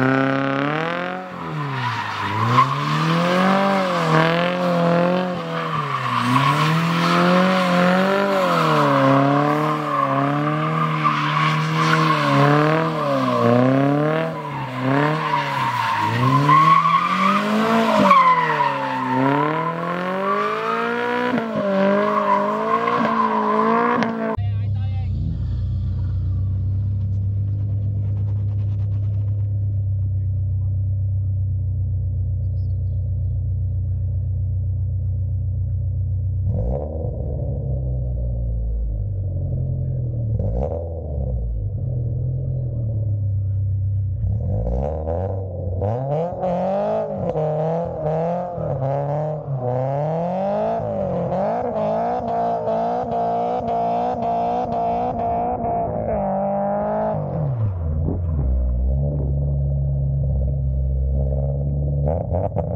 Uh-huh. Ha ha ha.